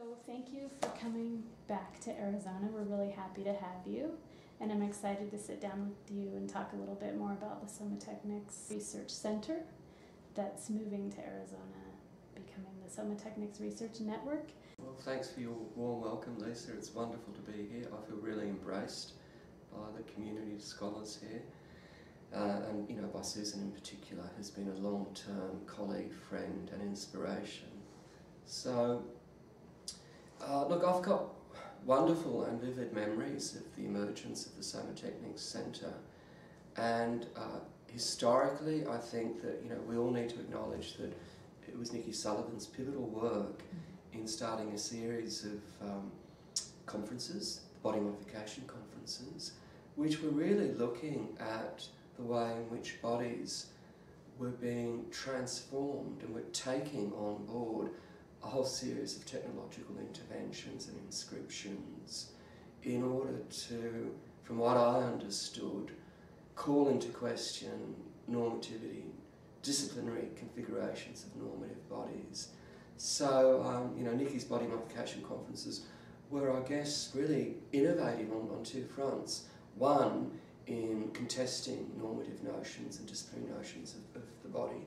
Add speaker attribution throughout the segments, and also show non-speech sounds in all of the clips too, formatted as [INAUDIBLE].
Speaker 1: So, thank you for coming back to Arizona. We're really happy to have you, and I'm excited to sit down with you and talk a little bit more about the Somatechnics Research Center that's moving to Arizona, becoming the Somatechnics Research Network.
Speaker 2: Well, thanks for your warm welcome, Lisa. It's wonderful to be here. I feel really embraced by the community of scholars here. Uh, and you know, by Susan in particular, who's been a long-term colleague, friend, and inspiration. So, uh, look, I've got wonderful and vivid memories of the emergence of the Somatechnics Centre, and uh, historically, I think that you know we all need to acknowledge that it was Nikki Sullivan's pivotal work mm-hmm. in starting a series of um, conferences, body modification conferences, which were really looking at the way in which bodies were being transformed and were taking on board a whole series of technological interventions and inscriptions in order to, from what I understood, call into question normativity, disciplinary configurations of normative bodies. So, um, you know, Nikki's body modification conferences were, I guess, really innovative on, on two fronts. One, in contesting normative notions and disciplinary notions of, of the body.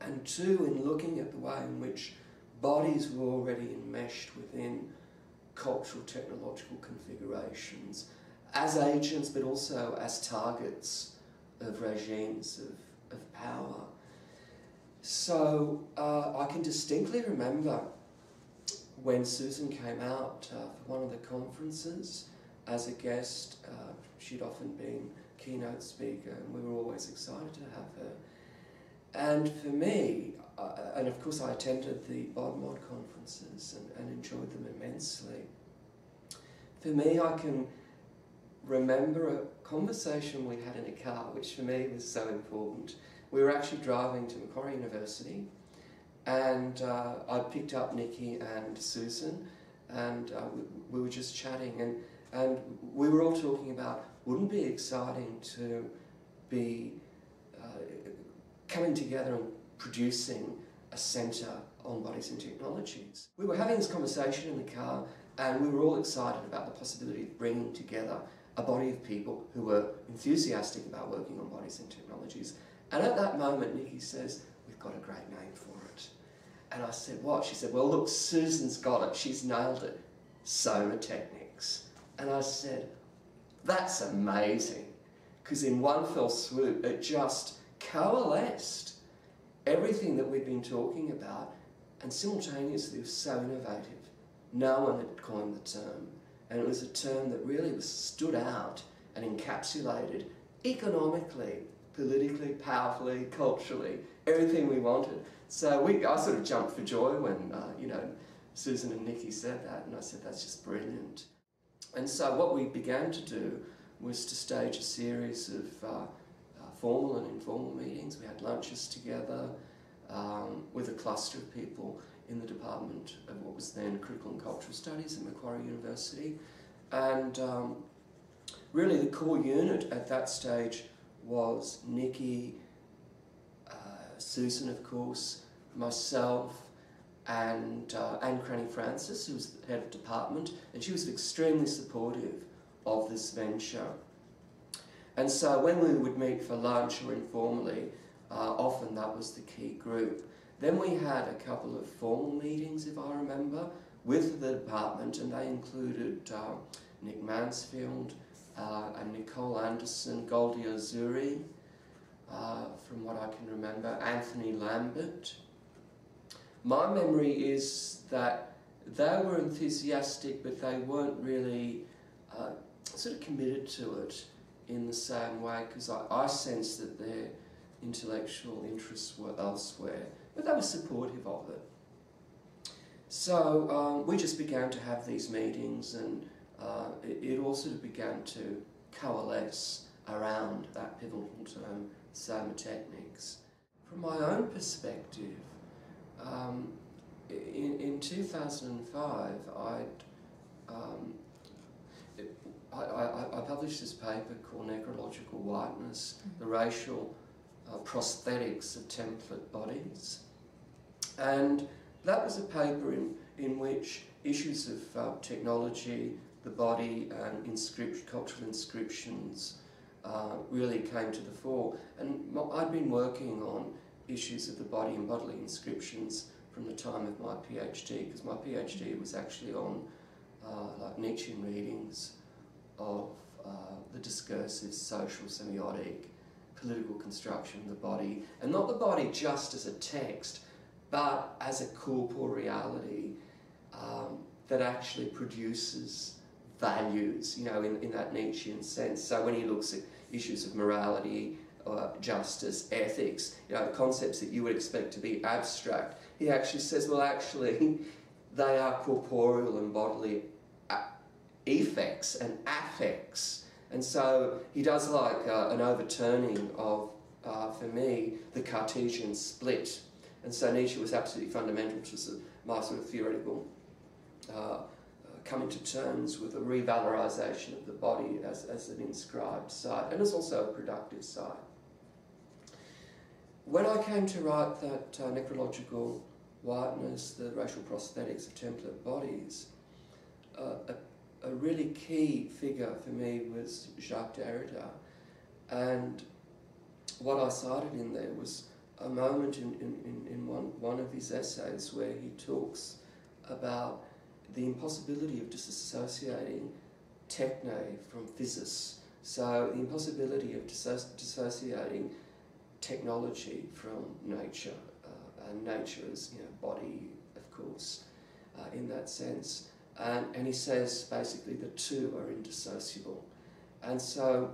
Speaker 2: And two, in looking at the way in which bodies were already enmeshed within cultural technological configurations as agents but also as targets of regimes of, of power. So uh, I can distinctly remember when Susan came out uh, for one of the conferences as a guest. Uh, she'd often been keynote speaker and we were always excited to have her. And for me, uh, and of course I attended the Bod Mod conferences and, and enjoyed them immensely. For me, I can remember a conversation we had in a car, which for me was so important. We were actually driving to Macquarie University, and uh, I picked up Nikki and Susan, and uh, we, we, were just chatting, and, and we were all talking about wouldn't it be exciting to be uh, coming together and producing a centre on bodies and technologies. We were having this conversation in the car and we were all excited about the possibility of bringing together a body of people who were enthusiastic about working on bodies and technologies. And at that moment, Nikki says, We've got a great name for it. And I said, What? She said, Well, look, Susan's got it. She's nailed it. Somatechnics. And I said, That's amazing. Because in one fell swoop, it just coalesced everything that we'd been talking about and simultaneously was so innovative. No one had coined the term, and it was a term that really was stood out and encapsulated economically, politically, powerfully, culturally, everything we wanted. So we, I sort of jumped for joy when, uh, you know, Susan and Nikki said that, and I said, that's just brilliant. And so what we began to do was to stage a series of uh, uh, formal and informal meetings. We had lunches together with a cluster of people in the department of what was then Critical and Cultural Studies at Macquarie University. And um, really, the core unit at that stage was Nikki, uh, Susan, of course, myself, and uh, Anne Cranny Francis, who was the head of department, and she was extremely supportive of this venture. And so when we would meet for lunch or informally, uh, often that was the key group. Then we had a couple of formal meetings, if I remember, with the department, and they included uh, Nick Mansfield uh, and Nicole Anderson, Goldie Osuri, uh, from what I can remember, Anthony Lambert. My memory is that they were enthusiastic, but they weren't really uh, sort of committed to it in the same way because I, I sensed that their intellectual interests were elsewhere, but they were supportive of it. So um, we just began to have these meetings, and uh, it, it, all sort of began to coalesce around that pivotal term, Somatechnics. From my own perspective, um, in, in 2005, I'd um, I, I, I, published this paper called Necrological Whiteness, the racial uh, prosthetics of template bodies. And that was a paper in, in which issues of uh, technology, the body, and cultural inscriptions uh, really came to the fore. And I'd been working on issues of the body and bodily inscriptions from the time of my PhD, because my PhD was actually on uh, like Nietzschean readings of uh, the discursive, social, semiotic, political construction of the body, and not the body just as a text, but as a corporeality um, that actually produces values, you know, in, in that Nietzschean sense. So when he looks at issues of morality, uh, justice, ethics, you know, concepts that you would expect to be abstract, he actually says, well, actually, [LAUGHS] they are corporeal and bodily uh, effects and affects. And so he does like uh, an overturning of, uh, for me, the Cartesian split. And so Nietzsche was absolutely fundamental to my sort of theoretical uh, coming to terms with a revalorization of the body as, as an inscribed site, and as also a productive site. When I came to write that uh, necrological whiteness, the racial prosthetics of template bodies, uh, a, a, really key figure for me was Jacques Derrida. And what I cited in there was a moment in, in, in one, one of his essays where he talks about the impossibility of disassociating techne from physis. So the impossibility of dissociating technology from nature, uh, and nature is you know body, of course, uh, in that sense. And, and he says basically the two are indissociable. And so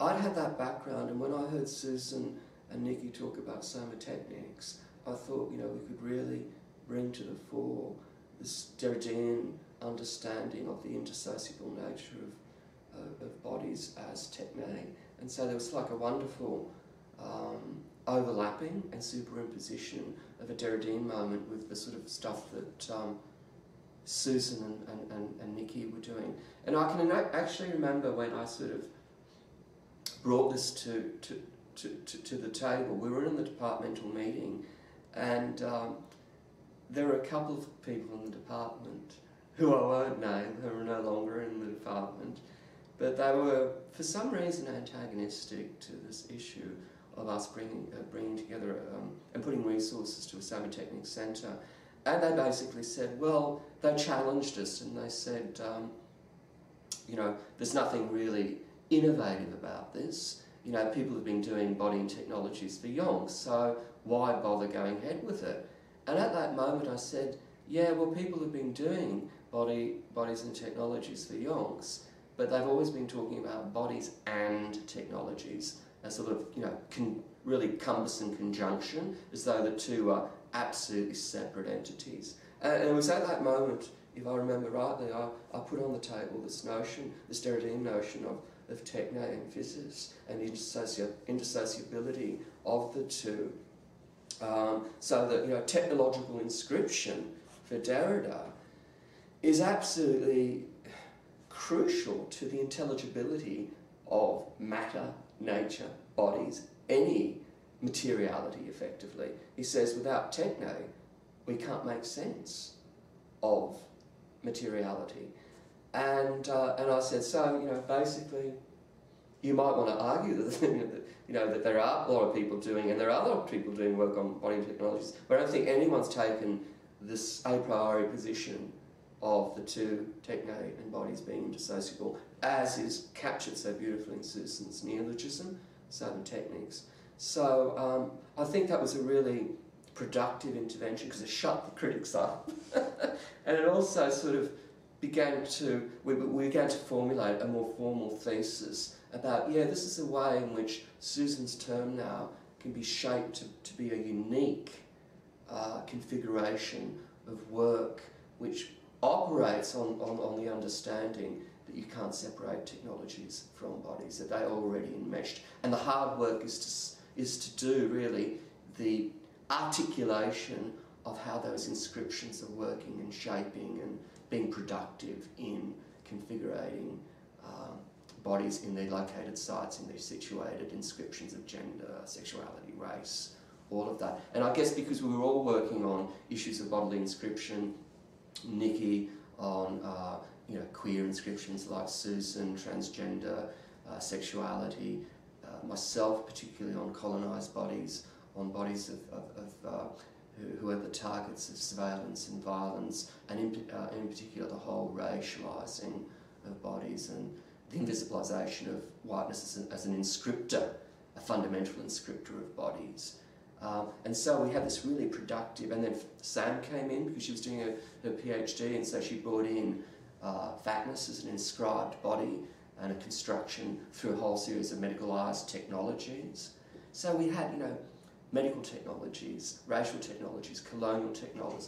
Speaker 2: I'd had that background, and when I heard Susan and Nikki talk about Somatechnics, I thought you know we could really bring to the fore this Derridean understanding of the indissociable nature of, uh, of bodies as techne. And so there was like a wonderful um, overlapping and superimposition of a Derridean moment with the sort of stuff that um, Susan and, and, and, and Nikki were doing. And I can actually remember when I sort of brought this to, to, to, to, to the table, we were in the departmental meeting and um, there were a couple of people in the department who I won't name, who are no longer in the department, but they were, for some reason, antagonistic to this issue of us bringing, uh, bringing together um, and putting resources to a Somatechnics Centre. And they basically said, well, they challenged us and they said, um, you know, there's nothing really innovative about this. You know, people have been doing body and technologies for yonks, so why bother going ahead with it? And at that moment I said, yeah, well, people have been doing body, bodies and technologies for yonks, but they've always been talking about bodies and technologies, a sort of, you know, really cumbersome conjunction, as though the two are absolutely separate entities. And it was at that moment, if I remember rightly, I, I put on the table this notion, this Derridean notion of, of techne and physis and indissoci- indissociability of the two um, so that you know technological inscription for Derrida is absolutely crucial to the intelligibility of matter, nature, bodies, any materiality effectively. He says without techne, we can't make sense of materiality. And, uh, and I said, so, you know, basically, you might want to argue [LAUGHS] that, you know, that there are a lot of people doing, and there are a lot of people doing work on body technologies, but I don't think anyone's taken this a priori position of the two techne and bodies being indissociable, as is captured so beautifully in Susan's neologism, Somatechnics. So um, I think that was a really productive intervention because it shut the critics up, [LAUGHS] and it also sort of began to we, we began to formulate a more formal thesis about, yeah, this is a way in which Susan's term now can be shaped to, to be a unique uh, configuration of work which operates on, on, on the understanding that you can't separate technologies from bodies, that they're already enmeshed. And the hard work is to, is to do really the articulation of how those inscriptions are working and shaping and being productive in configuring um, bodies in their located sites, in their situated inscriptions of gender, sexuality, race, all of that. And I guess because we were all working on issues of bodily inscription Nikki on uh, you know queer inscriptions like Susan, transgender, uh, sexuality, uh, myself particularly on colonised bodies, on bodies of, of, of uh, who, who, are the targets of surveillance and violence, and in, uh, in particular the whole racialising of bodies and the invisibilisation of whiteness as an, as an inscriptor, a fundamental inscriptor of bodies. Um, and so we had this really productive, and then Sam came in because she was doing her, her PhD, and so she brought in uh, fatness as an inscribed body and a construction through a whole series of medicalised technologies. So we had, you know, medical technologies, racial technologies, colonial technology,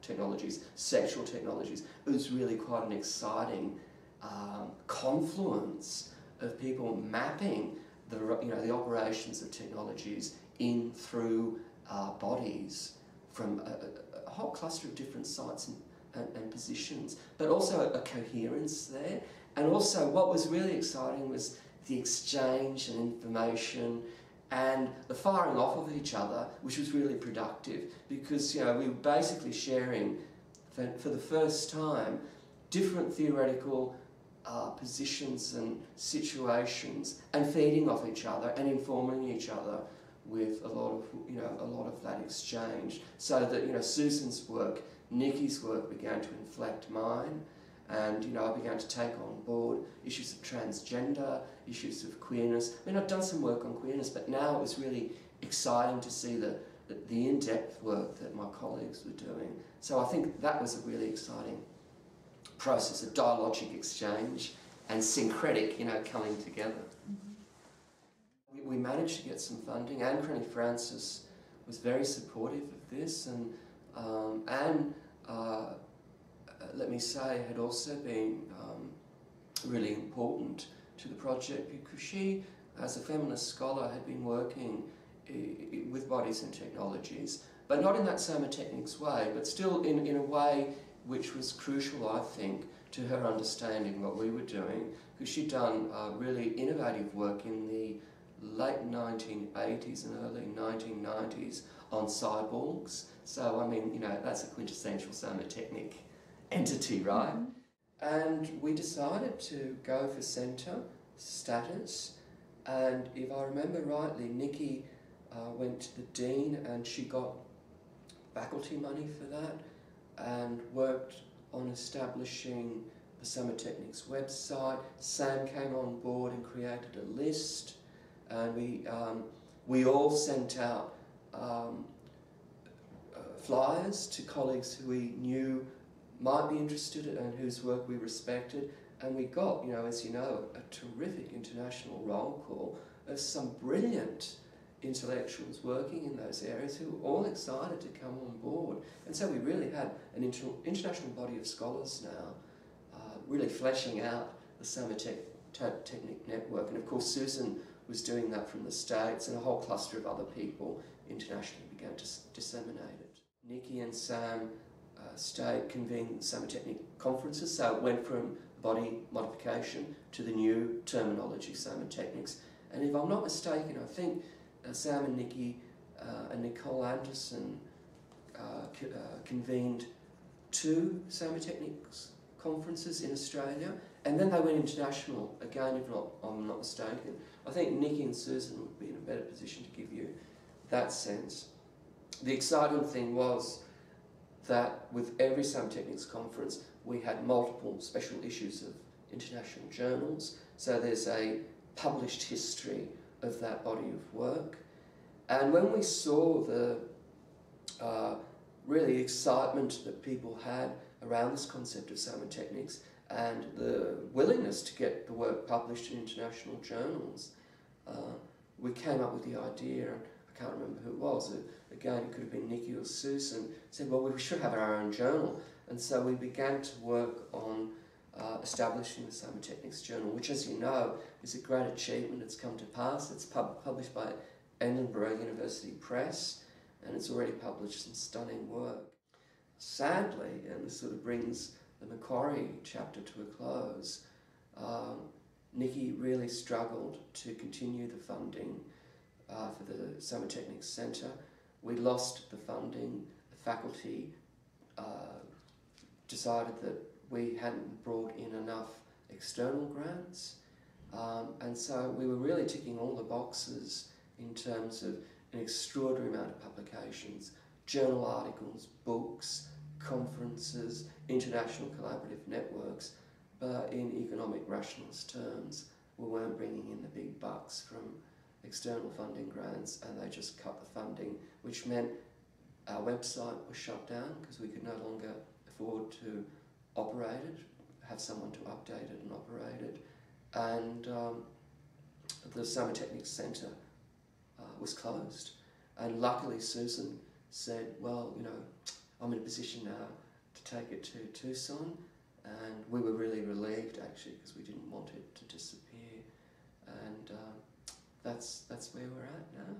Speaker 2: technologies, sexual technologies. It was really quite an exciting um, confluence of people mapping the, you know, the operations of technologies in through uh, bodies from a, a, whole cluster of different sites and, and, and positions, but also a coherence there. And also, what was really exciting was the exchange and information and the firing off of each other, which was really productive because you know we were basically sharing for, for the first time different theoretical uh, positions and situations and feeding off each other and informing each other with a lot of you know a lot of that exchange so that you know Susan's work Nikki's work began to inflect mine and you know I began to take on board issues of transgender issues of queerness. I mean I've done some work on queerness but now it was really exciting to see the the, the in-depth work that my colleagues were doing. So I think that was a really exciting process of dialogic exchange and syncretic you know coming together. We managed to get some funding. Anne Cranny Francis was very supportive of this, and um, Anne, uh, let me say, had also been um, really important to the project because she, as a feminist scholar, had been working with bodies and technologies, but not in that Techniques way, but still in, in a way which was crucial, I think, to her understanding what we were doing, because she'd done uh, really innovative work in the late 1980s and early 1990s on cyborgs. So, I mean, you know, that's a quintessential Somatechnic entity, right? Mm -hmm. And we decided to go for centre status. And if I remember rightly, Nikki uh, went to the dean and she got faculty money for that and worked on establishing the Somatechnics website. Sam came on board and created a list and we, um, we all sent out um, uh, flyers to colleagues who we knew might be interested and whose work we respected, and we got, you know, as you know, a terrific international roll call of some brilliant intellectuals working in those areas who were all excited to come on board. And so we really had an inter international body of scholars now, uh, really fleshing out the Somatech Technic network. And of course, Susan was doing that from the States, and a whole cluster of other people internationally began to disseminate it. Nikki and Sam uh, stayed, convened Somatechnic conferences, so it went from body modification to the new terminology, Somatechnics. And if I'm not mistaken, I think uh, Sam and Nikki uh, and Nicole Anderson uh, uh, convened two Somatechnics conferences in Australia, and then they went international again, if not, I'm not mistaken. I think Nikki and Susan would be in a better position to give you that sense. The exciting thing was that with every Somatechnics conference, we had multiple special issues of international journals. So there's a published history of that body of work. And when we saw the uh, really excitement that people had around this concept of Somatechnics, and the willingness to get the work published in international journals, uh, we came up with the idea, I can't remember who it was, again it could have been Nikki or Susan, said, well we should have our own journal. And so we began to work on uh, establishing the Somatechnics Journal, which as you know is a great achievement, it's come to pass, it's pub published by Edinburgh University Press, and it's already published some stunning work. Sadly, and this sort of brings the Macquarie chapter to a close, um, Nikki really struggled to continue the funding uh, for the Somatechnics Centre. We lost the funding, the faculty uh, decided that we hadn't brought in enough external grants. Um, and so we were really ticking all the boxes in terms of an extraordinary amount of publications, journal articles, books, conferences, international collaborative networks, but in economic rationalist terms, we weren't bringing in the big bucks from external funding grants and they just cut the funding, which meant our website was shut down because we could no longer afford to operate it, have someone to update it and operate it. And um, the Somatechnics Centre uh, was closed. And luckily, Susan said, Well, you know, I'm in a position now to take it to Tucson. And we were really relieved actually because we didn't want it to disappear. And um, that's, that's where we're at now.